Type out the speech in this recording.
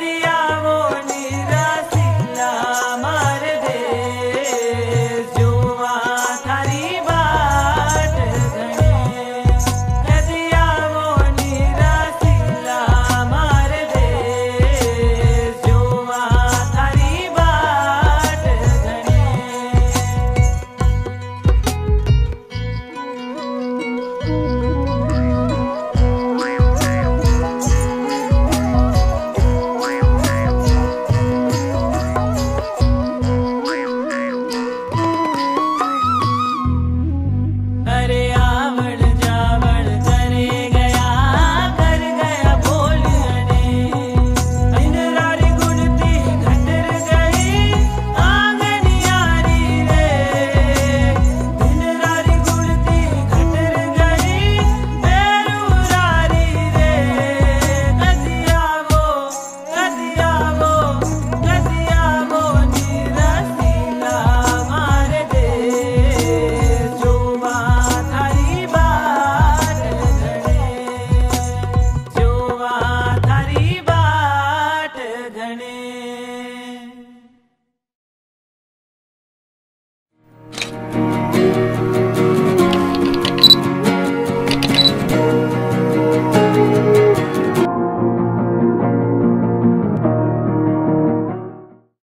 दिया